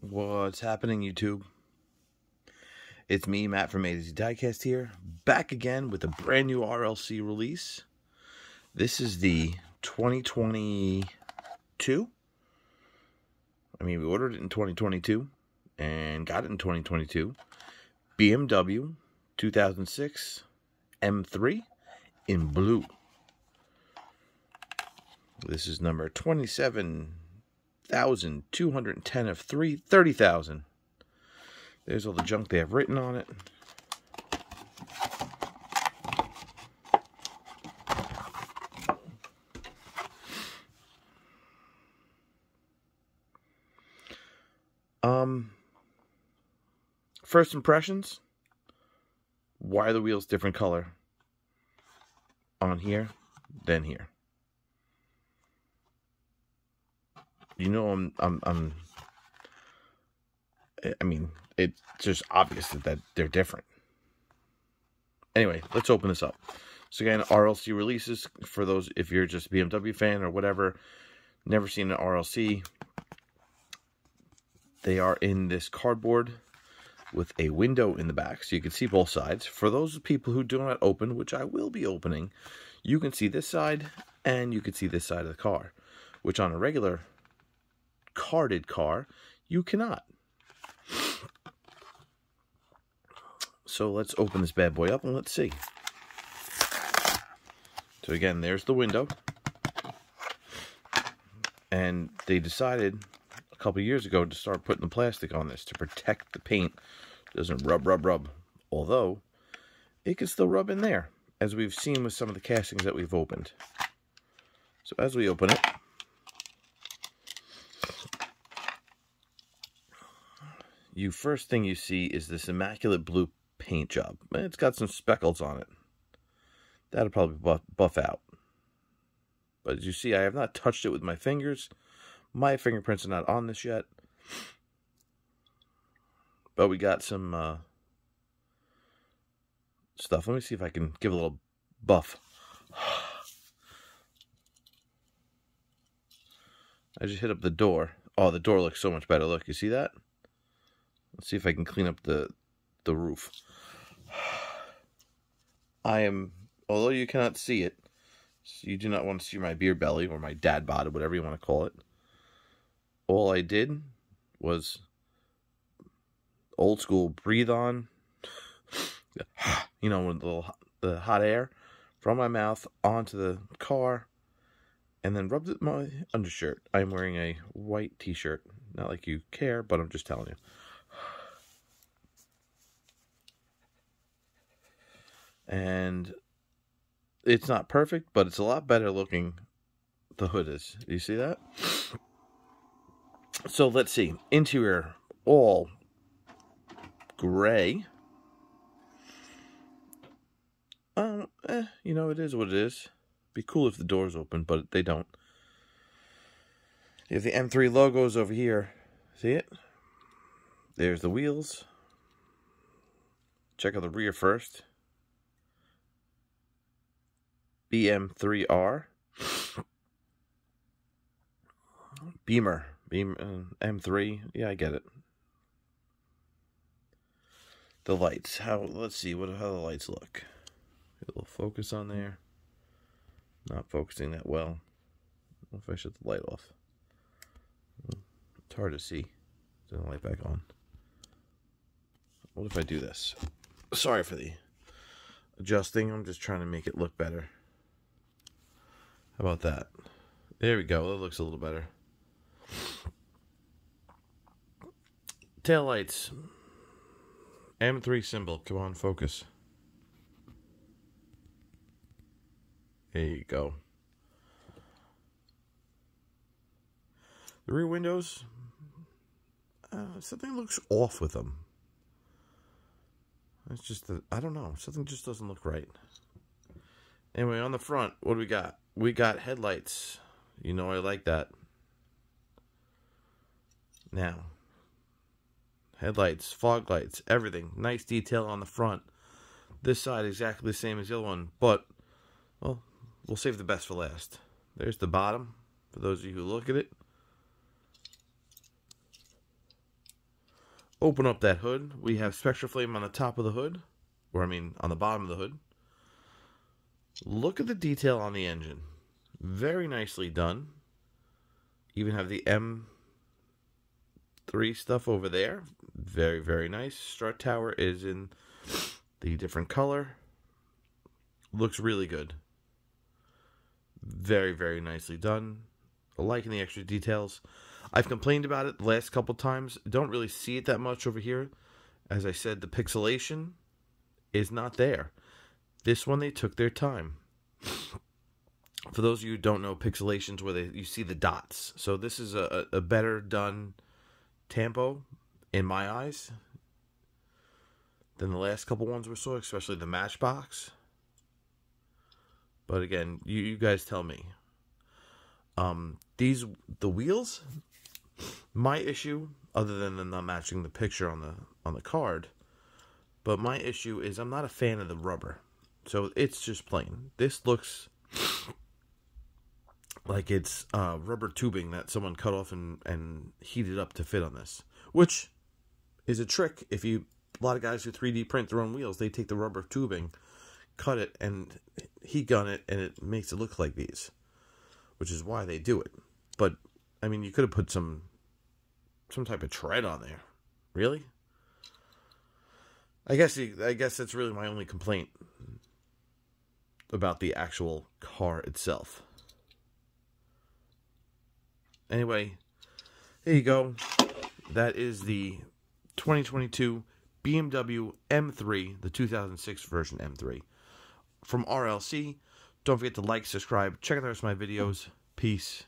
What's happening, YouTube? It's me, Matt from A to Z Diecast here, back again with a brand new RLC release. This is the 2022. I mean, we ordered it in 2022 and got it in 2022. BMW 2006 M3 in blue. This is number 27 thousand two hundred and ten of three thirty thousand. There's all the junk they have written on it. Um, first impressions. Why are the wheels different color on here than here? You know I'm I'm I'm I mean, it's just obvious that they're different. Anyway, let's open this up. So again, RLC releases for those if you're just a BMW fan or whatever, never seen an RLC. They are in this cardboard with a window in the back so you can see both sides. For those people who do not open, which I will be opening, you can see this side and you can see this side of the car, which on a regular carded car, you cannot. So let's open this bad boy up and let's see. So again, there's the window. And they decided a couple years ago to start putting the plastic on this to protect the paint. It doesn't rub, rub, rub. Although, it can still rub in there, as we've seen with some of the castings that we've opened. So as we open it, you first thing you see is this immaculate blue paint job. It's got some speckles on it. That'll probably buff, buff out. But as you see, I have not touched it with my fingers. My fingerprints are not on this yet. But we got some uh, stuff. Let me see if I can give a little buff. I just hit up the door. Oh, the door looks so much better. Look, you see that? Let's see if I can clean up the the roof. I am, although you cannot see it, so you do not want to see my beer belly or my dad bod or whatever you want to call it. All I did was old school breathe on, you know, with the, little, the hot air from my mouth onto the car, and then rubbed it my undershirt. I'm wearing a white t-shirt. Not like you care, but I'm just telling you. And it's not perfect, but it's a lot better looking. The hood is. You see that? So let's see. Interior, all gray. Um, eh, you know, it is what it is. Be cool if the doors open, but they don't. You have the M3 logos over here. See it? There's the wheels. Check out the rear first. BM3R. Beamer. Beam uh, M3. Yeah, I get it. The lights. How let's see what how the lights look. A little focus on there. Not focusing that well. What if I shut the light off? It's hard to see. Turn the light back on. What if I do this? Sorry for the adjusting. I'm just trying to make it look better. How about that? There we go. That looks a little better. Tail lights. M3 symbol. Come on, focus. There you go. The rear windows. Uh, something looks off with them. It's just that, I don't know. Something just doesn't look right. Anyway, on the front, what do we got? We got headlights. You know I like that. Now, headlights, fog lights, everything. Nice detail on the front. This side exactly the same as the other one, but, well, we'll save the best for last. There's the bottom, for those of you who look at it. open up that hood. We have Spectra Flame on the top of the hood, or I mean on the bottom of the hood. Look at the detail on the engine. Very nicely done. Even have the M3 stuff over there. Very, very nice. Strut tower is in the different color. Looks really good. Very, very nicely done. Liking the extra details. I've complained about it the last couple times. Don't really see it that much over here. As I said, the pixelation is not there. This one they took their time. For those of you who don't know, pixelations where they you see the dots. So this is a, a better done tampo in my eyes than the last couple ones we saw, especially the Matchbox. But again, you, you guys tell me. Um, these the wheels. My issue, other than them not matching the picture on the on the card, but my issue is I'm not a fan of the rubber. So it's just plain. This looks like it's uh, rubber tubing that someone cut off and, and heated up to fit on this, which is a trick. If you a lot of guys who 3D print their own wheels, they take the rubber tubing, cut it, and heat gun it, and it makes it look like these, which is why they do it. But I mean, you could have put some some type of tread on there. Really? I guess I guess that's really my only complaint about the actual car itself. Anyway, there you go. That is the 2022 BMW M3, the 2006 version M3 from RLC. Don't forget to like, subscribe, check out the rest of my videos. Peace.